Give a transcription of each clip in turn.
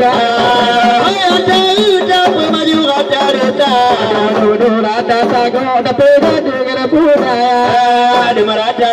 राजा जब मजू राजा राजा डोडो राजा सागोड पेगा चेंगन बोराया डम राजा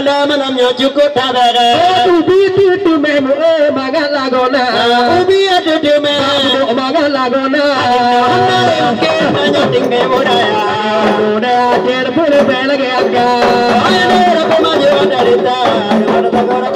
लॻो न त लॻो न चर भर बै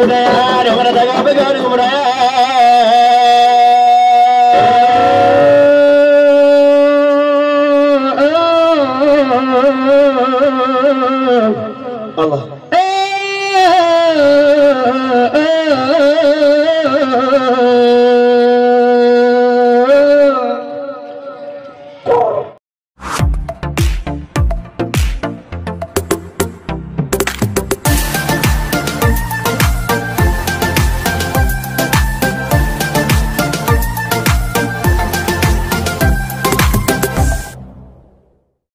Gumra, a